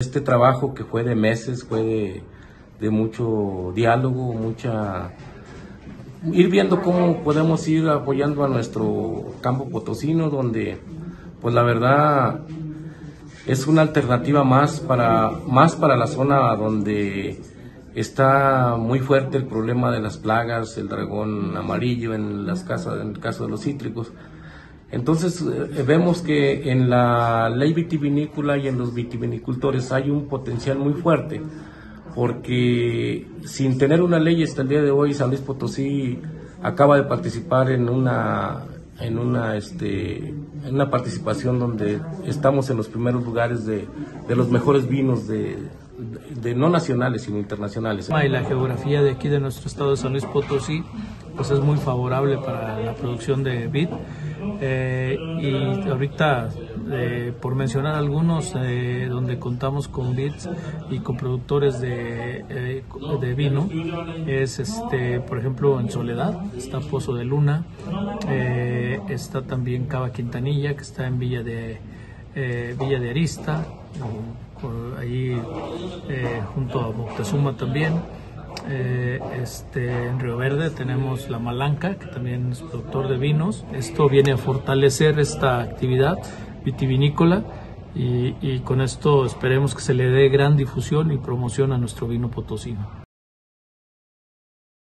Este trabajo que fue de meses, fue de, mucho diálogo, mucha ir viendo cómo podemos ir apoyando a nuestro campo potosino, donde pues la verdad es una alternativa más para, más para la zona donde está muy fuerte el problema de las plagas, el dragón amarillo en las casas, en el caso de los cítricos. Entonces eh, vemos que en la ley vitivinícola y en los vitivinicultores hay un potencial muy fuerte, porque sin tener una ley hasta el día de hoy San Luis Potosí acaba de participar en una en una este en una participación donde estamos en los primeros lugares de, de los mejores vinos de, de, no nacionales sino internacionales. Y la geografía de aquí de nuestro estado de San Luis Potosí pues es muy favorable para la producción de vid eh, y ahorita eh, por mencionar algunos eh, donde contamos con vids y con productores de, de, vino es este por ejemplo en Soledad está Pozo de Luna está también Cava Quintanilla que está en Villa de Villa de Arista ahí junto a Moctezuma también eh, este, en Río Verde tenemos la Malanca, que también es productor de vinos. Esto viene a fortalecer esta actividad vitivinícola y, y con esto esperemos que se le dé gran difusión y promoción a nuestro vino potosino.